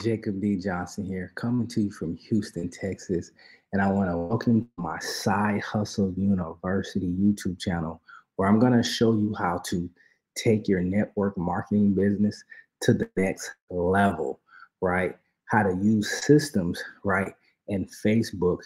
Jacob D. Johnson here, coming to you from Houston, Texas. And I want to welcome my Side Hustle University YouTube channel, where I'm going to show you how to take your network marketing business to the next level, right? How to use systems, right? And Facebook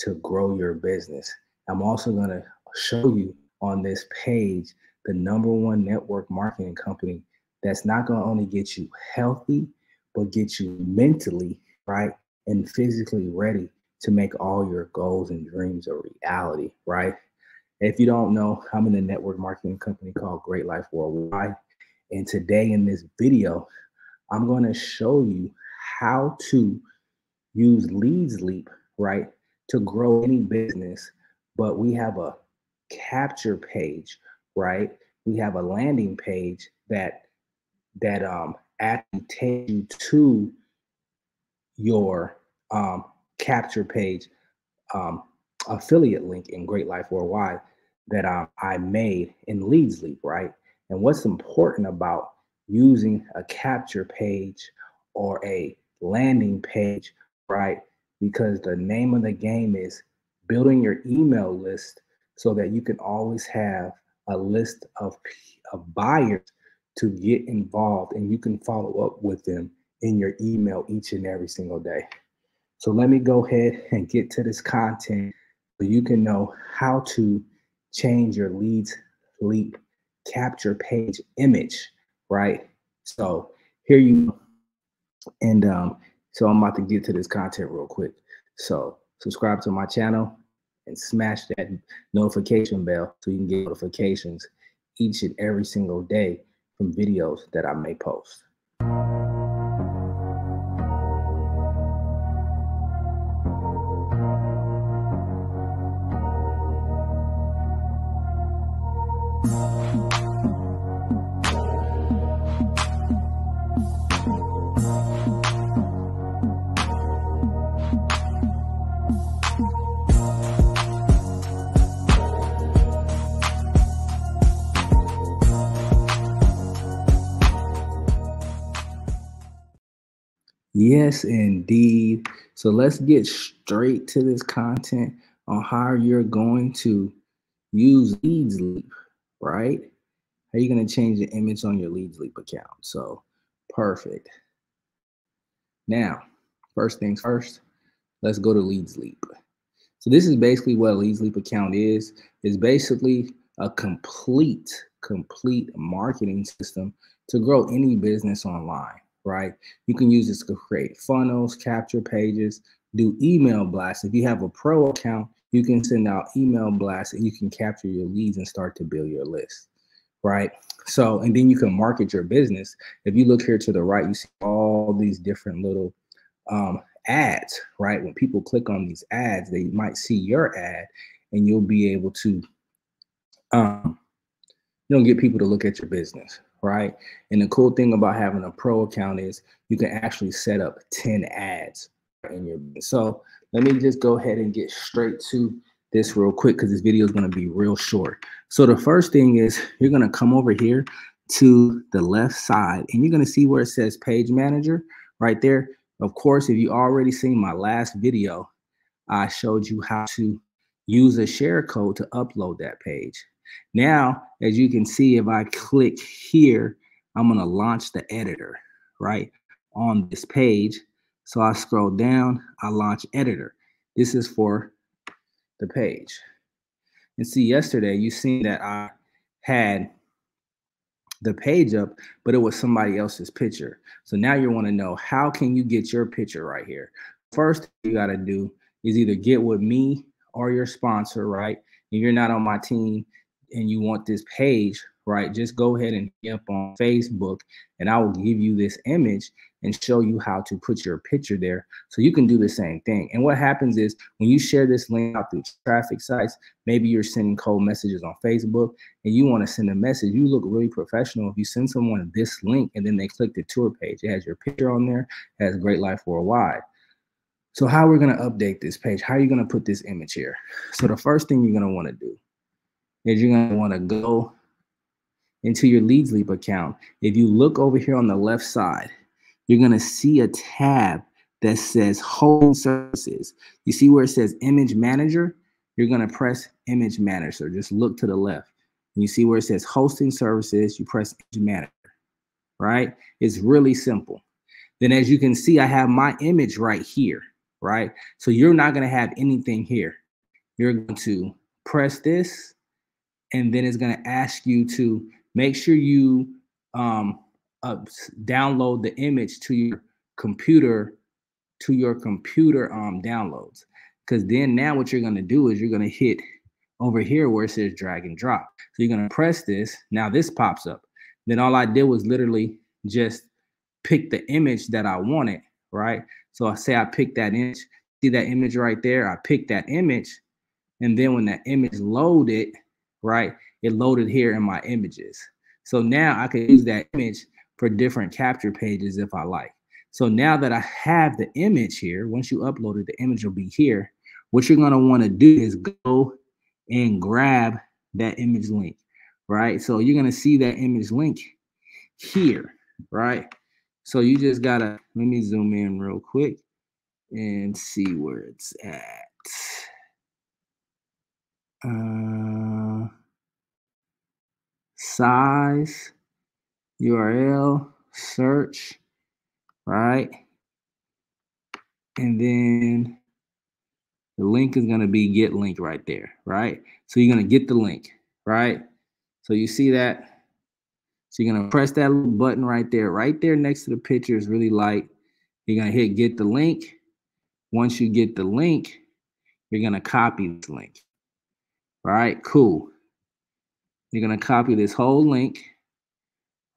to grow your business. I'm also going to show you on this page the number one network marketing company that's not going to only get you healthy but get you mentally right and physically ready to make all your goals and dreams a reality, right? If you don't know, I'm in a network marketing company called Great Life Worldwide. And today in this video, I'm going to show you how to use Leads Leap, right, to grow any business. But we have a capture page, right? We have a landing page that that um you to your um, capture page um, affiliate link in Great Life Worldwide that um, I made in Leads Leap, right? And what's important about using a capture page or a landing page, right? Because the name of the game is building your email list so that you can always have a list of, of buyers to get involved and you can follow up with them in your email each and every single day. So let me go ahead and get to this content so you can know how to change your leads leap capture page image, right? So here you and um, so I'm about to get to this content real quick. So subscribe to my channel and smash that notification bell so you can get notifications each and every single day from videos that I may post. Yes, indeed. So let's get straight to this content on how you're going to use Leads Leap, right? How are you going to change the image on your Leads Leap account? So perfect. Now, first things first, let's go to Leads Leap. So this is basically what a Leads Leap account is. It's basically a complete, complete marketing system to grow any business online right? You can use this to create funnels, capture pages, do email blasts. If you have a pro account, you can send out email blasts and you can capture your leads and start to build your list, right? So, and then you can market your business. If you look here to the right, you see all these different little um, ads, right? When people click on these ads, they might see your ad and you'll be able to, um, you know, get people to look at your business, right? And the cool thing about having a pro account is you can actually set up 10 ads in your so let me just go ahead and get straight to this real quick because this video is going to be real short. So the first thing is you're going to come over here to the left side and you're going to see where it says page manager right there. Of course, if you already seen my last video, I showed you how to use a share code to upload that page. Now, as you can see, if I click here, I'm going to launch the editor, right, on this page. So I scroll down, I launch editor. This is for the page. And see, yesterday you seen that I had the page up, but it was somebody else's picture. So now you want to know how can you get your picture right here? First you got to do is either get with me or your sponsor, right? And you're not on my team, and you want this page, right, just go ahead and up on Facebook and I will give you this image and show you how to put your picture there so you can do the same thing. And what happens is when you share this link out through traffic sites, maybe you're sending cold messages on Facebook and you want to send a message, you look really professional if you send someone this link and then they click the tour page. It has your picture on there, has Great Life Worldwide. So how we're going to update this page, how are you going to put this image here? So the first thing you're going to want to do is you're going to want to go into your Leads Leap account. If you look over here on the left side, you're going to see a tab that says home services. You see where it says image manager? You're going to press image manager. Just look to the left. You see where it says hosting services, you press image manager, right? It's really simple. Then as you can see, I have my image right here, right? So you're not going to have anything here. You're going to press this, and then it's going to ask you to make sure you um, uh, download the image to your computer to your computer um, downloads. Because then now what you're going to do is you're going to hit over here where it says drag and drop. So you're going to press this. Now this pops up. Then all I did was literally just pick the image that I wanted, right? So I say I picked that image. See that image right there? I picked that image. And then when that image loaded, right, it loaded here in my images. So now I can use that image for different capture pages if I like. So now that I have the image here, once you upload it, the image will be here. What you're going to want to do is go and grab that image link, right? So you're going to see that image link here, right? So you just got to, let me zoom in real quick and see where it's at. Uh, size, URL, search, right? And then the link is going to be get link right there, right? So you're going to get the link, right? So you see that? So you're going to press that little button right there. Right there next to the picture is really light. You're going to hit get the link. Once you get the link, you're going to copy this link. All right, cool. You're going to copy this whole link.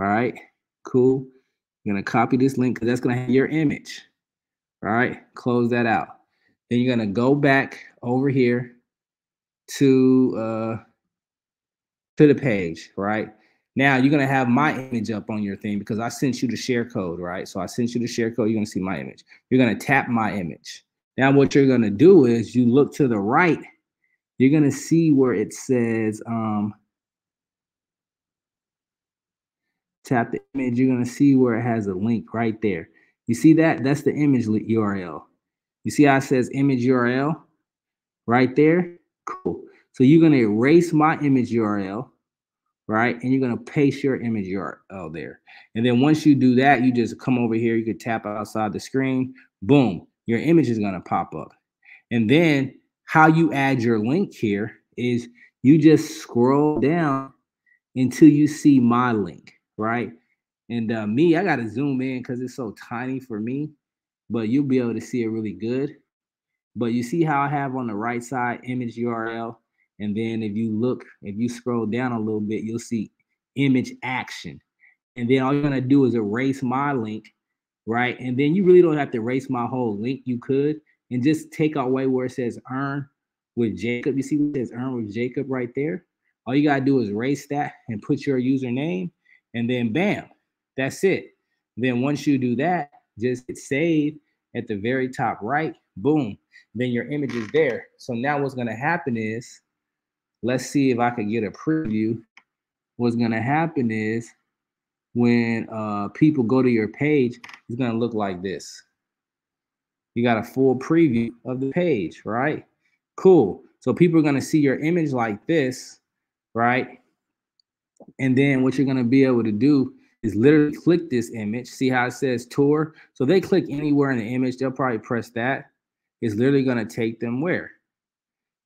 All right, cool. You're going to copy this link because that's going to have your image. All right, close that out. Then you're going to go back over here to uh, to the page, right? Now you're gonna have my image up on your thing because I sent you the share code, right? So I sent you the share code. You're gonna see my image. You're gonna tap my image. Now what you're gonna do is you look to the right. You're gonna see where it says um, tap the image, you're going to see where it has a link right there. You see that? That's the image URL. You see how it says image URL right there? Cool. So you're going to erase my image URL, right? And you're going to paste your image URL there. And then once you do that, you just come over here. You can tap outside the screen. Boom. Your image is going to pop up. And then how you add your link here is you just scroll down until you see my link right? And uh, me, I got to zoom in because it's so tiny for me, but you'll be able to see it really good. But you see how I have on the right side image URL. And then if you look, if you scroll down a little bit, you'll see image action. And then all you're going to do is erase my link, right? And then you really don't have to erase my whole link. You could and just take away where it says earn with Jacob. You see what it says earn with Jacob right there? All you got to do is erase that and put your username and then bam, that's it. Then once you do that, just hit save at the very top right, boom, then your image is there. So now what's gonna happen is, let's see if I could get a preview. What's gonna happen is when uh, people go to your page, it's gonna look like this. You got a full preview of the page, right? Cool. So people are gonna see your image like this, right? And then what you're going to be able to do is literally click this image. See how it says tour? So they click anywhere in the image, they'll probably press that. It's literally going to take them where?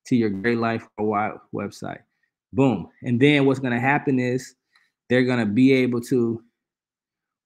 To your Great Life Worldwide website. Boom. And then what's going to happen is they're going to be able to,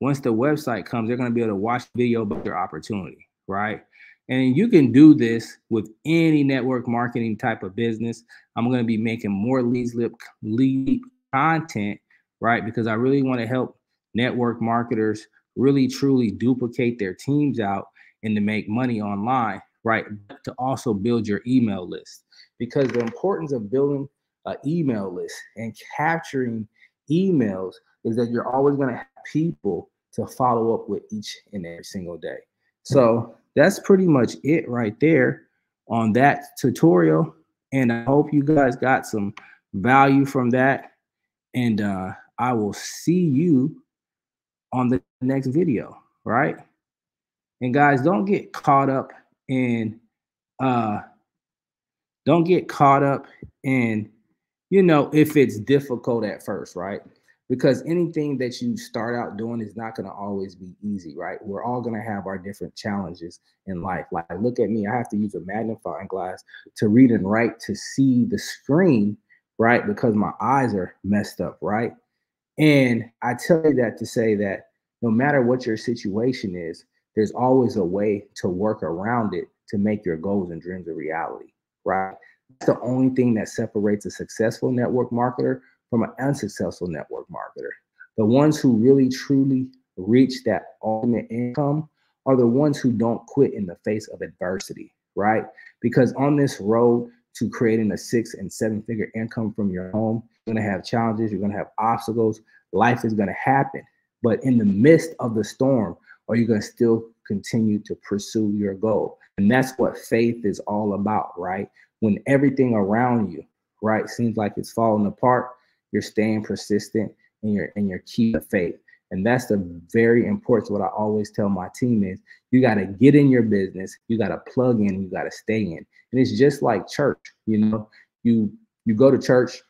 once the website comes, they're going to be able to watch video about your opportunity, right? And you can do this with any network marketing type of business. I'm going to be making more Leads Leap content, right? Because I really want to help network marketers really truly duplicate their teams out and to make money online, right? To also build your email list. Because the importance of building an email list and capturing emails is that you're always going to have people to follow up with each and every single day. So that's pretty much it right there on that tutorial. And I hope you guys got some value from that. And uh, I will see you on the next video, right? And guys, don't get caught up in uh don't get caught up in you know if it's difficult at first, right? Because anything that you start out doing is not going to always be easy, right? We're all going to have our different challenges in life. Like, look at me, I have to use a magnifying glass to read and write to see the screen, right? Because my eyes are messed up, right? And I tell you that to say that no matter what your situation is, there's always a way to work around it to make your goals and dreams a reality, right? That's the only thing that separates a successful network marketer from an unsuccessful network marketer. The ones who really truly reach that ultimate income are the ones who don't quit in the face of adversity, right? Because on this road to creating a six and seven figure income from your home, you're gonna have challenges, you're gonna have obstacles, life is gonna happen. But in the midst of the storm, are you gonna still continue to pursue your goal? And that's what faith is all about, right? When everything around you, right, seems like it's falling apart, you're staying persistent and you're and you're keeping faith. And that's the very important. What I always tell my team is you got to get in your business, you got to plug in, you got to stay in. And it's just like church, you know, you you go to church,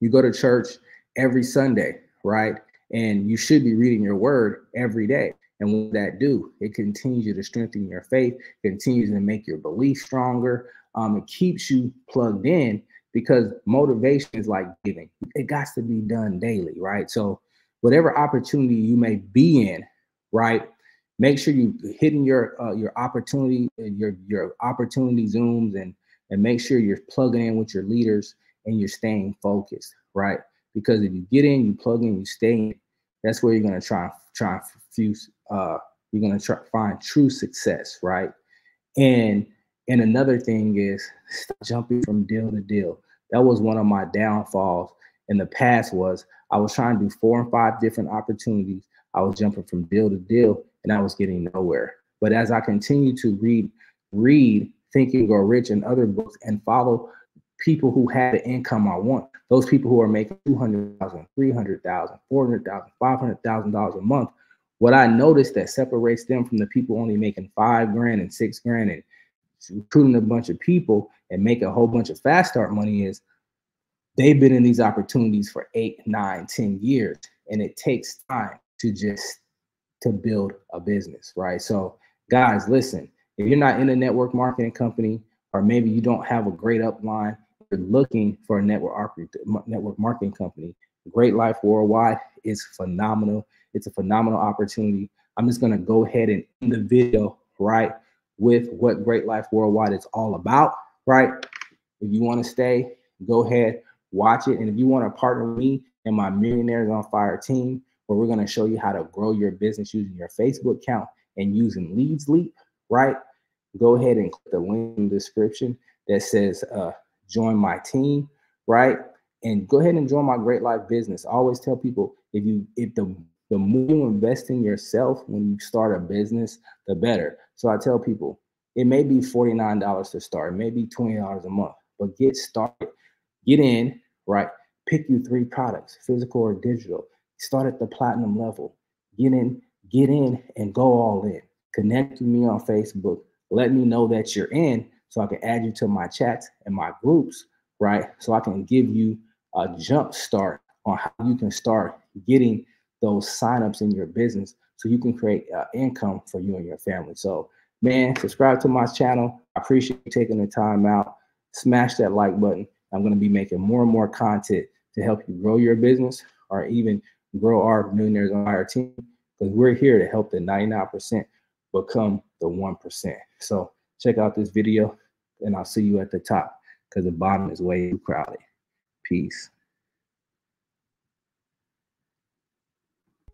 you go to church every Sunday, right? And you should be reading your word every day. And what that do? It continues to strengthen your faith, continues to make your belief stronger. Um, it keeps you plugged in because motivation is like giving. It got to be done daily, right? So whatever opportunity you may be in, right? Make sure you hitting your uh, your opportunity, your your opportunity zooms, and and make sure you're plugging in with your leaders and you're staying focused, right? Because if you get in, you plug in, you stay in. That's where you're gonna try try fuse. Uh, you're gonna try find true success, right? And and another thing is jumping from deal to deal. That was one of my downfalls in the past. Was I was trying to do four and five different opportunities. I was jumping from deal to deal, and I was getting nowhere. But as I continued to read, read Think and Grow Rich and other books, and follow people who had the income I want, those people who are making $200,000, $300,000, $400,000, $500,000 a month, what I noticed that separates them from the people only making five grand and six grand and recruiting a bunch of people and make a whole bunch of fast start money is they've been in these opportunities for eight, nine, ten years. And it takes time to just to build a business, right? So guys, listen, if you're not in a network marketing company, or maybe you don't have a great upline, you're looking for a network network marketing company. Great Life Worldwide is phenomenal. It's a phenomenal opportunity. I'm just gonna go ahead and end the video right with what Great Life Worldwide is all about, right? If you want to stay, go ahead, watch it. And if you want to partner with me and my Millionaires on Fire team, where we're going to show you how to grow your business using your Facebook account and using Leads Leap, right? Go ahead and click the link in the description that says uh, join my team, right? And go ahead and join my Great Life business. I always tell people if you if the the more you invest in yourself when you start a business, the better. So I tell people it may be $49 to start, it may be $20 a month, but get started, get in, right? Pick you three products, physical or digital. Start at the platinum level. Get in, get in and go all in. Connect with me on Facebook. Let me know that you're in so I can add you to my chats and my groups, right? So I can give you a jump start on how you can start getting those signups in your business so you can create uh, income for you and your family. So, man, subscribe to my channel. I appreciate you taking the time out. Smash that like button. I'm going to be making more and more content to help you grow your business or even grow our millionaires on our team because we're here to help the 99% become the 1%. So check out this video and I'll see you at the top because the bottom is way too crowded. Peace.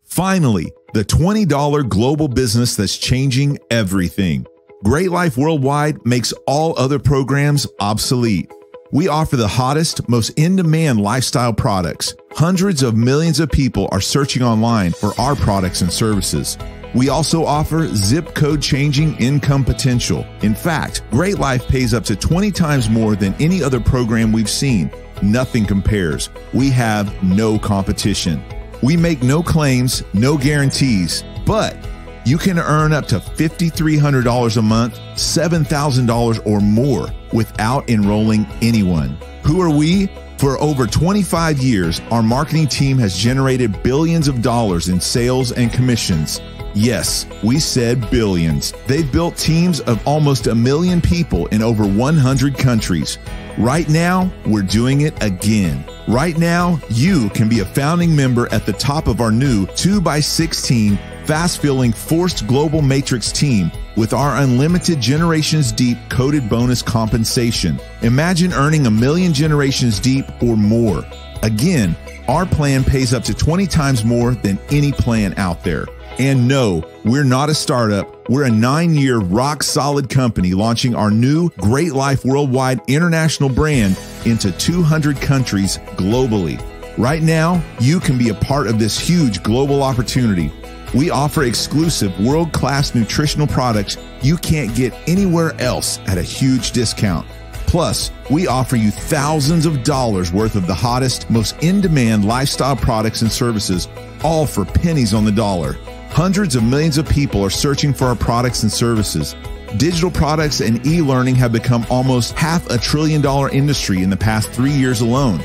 Finally, the $20 global business that's changing everything. Great Life Worldwide makes all other programs obsolete. We offer the hottest, most in demand lifestyle products. Hundreds of millions of people are searching online for our products and services. We also offer zip code changing income potential. In fact, Great Life pays up to 20 times more than any other program we've seen. Nothing compares. We have no competition. We make no claims, no guarantees, but you can earn up to $5,300 a month, $7,000 or more without enrolling anyone. Who are we? For over 25 years, our marketing team has generated billions of dollars in sales and commissions. Yes, we said billions. They've built teams of almost a million people in over 100 countries. Right now, we're doing it again. Right now, you can be a founding member at the top of our new 2x16 fast filling forced global matrix team with our unlimited generations deep coded bonus compensation. Imagine earning a million generations deep or more. Again, our plan pays up to 20 times more than any plan out there. And no, we're not a startup. We're a nine year rock solid company launching our new Great Life Worldwide international brand into 200 countries globally. Right now, you can be a part of this huge global opportunity. We offer exclusive world class nutritional products you can't get anywhere else at a huge discount. Plus, we offer you thousands of dollars worth of the hottest, most in demand lifestyle products and services, all for pennies on the dollar. Hundreds of millions of people are searching for our products and services. Digital products and e learning have become almost half a trillion dollar industry in the past three years alone.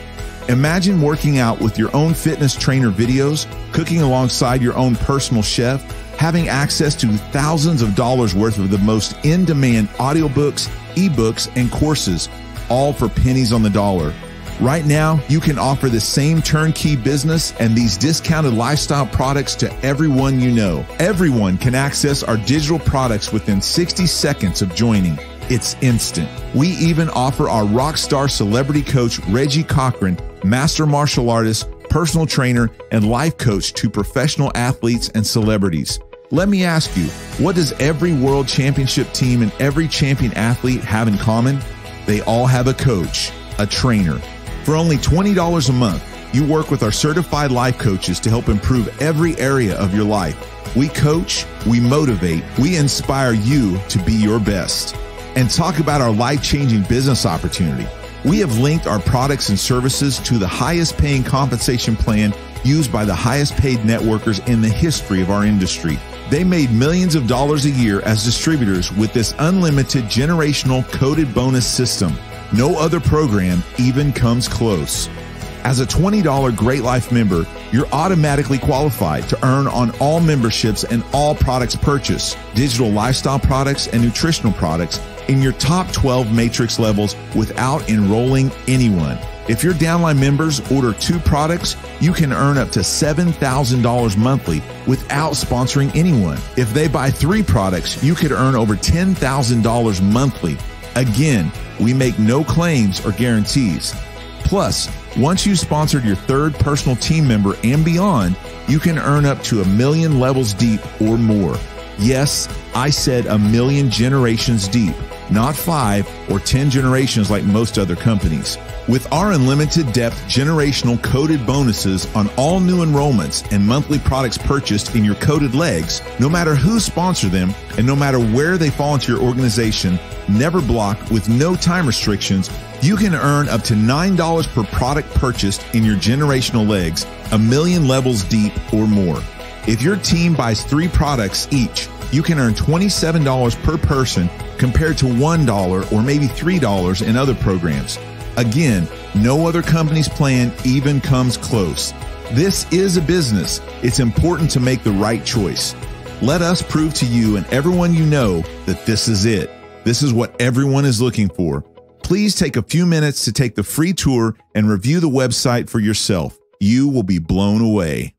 Imagine working out with your own fitness trainer videos, cooking alongside your own personal chef, having access to thousands of dollars worth of the most in demand audiobooks, ebooks, and courses, all for pennies on the dollar. Right now, you can offer the same turnkey business and these discounted lifestyle products to everyone you know. Everyone can access our digital products within 60 seconds of joining. It's instant. We even offer our rockstar celebrity coach, Reggie Cochran, master martial artist, personal trainer, and life coach to professional athletes and celebrities. Let me ask you, what does every world championship team and every champion athlete have in common? They all have a coach, a trainer, for only $20 a month, you work with our certified life coaches to help improve every area of your life. We coach, we motivate, we inspire you to be your best. And talk about our life changing business opportunity. We have linked our products and services to the highest paying compensation plan used by the highest paid networkers in the history of our industry. They made millions of dollars a year as distributors with this unlimited generational coded bonus system. No other program even comes close. As a $20 Great Life member, you're automatically qualified to earn on all memberships and all products purchased, digital lifestyle products and nutritional products in your top 12 matrix levels without enrolling anyone. If your downline members order two products, you can earn up to $7,000 monthly without sponsoring anyone. If they buy three products, you could earn over $10,000 monthly Again, we make no claims or guarantees. Plus, once you sponsored your third personal team member and beyond, you can earn up to a million levels deep or more. Yes, I said a million generations deep, not five or 10 generations like most other companies. With our unlimited depth generational coded bonuses on all new enrollments and monthly products purchased in your coded legs, no matter who sponsor them and no matter where they fall into your organization, never block with no time restrictions, you can earn up to $9 per product purchased in your generational legs, a million levels deep or more. If your team buys three products each, you can earn $27 per person compared to $1 or maybe $3 in other programs. Again, no other company's plan even comes close. This is a business. It's important to make the right choice. Let us prove to you and everyone you know that this is it. This is what everyone is looking for. Please take a few minutes to take the free tour and review the website for yourself. You will be blown away.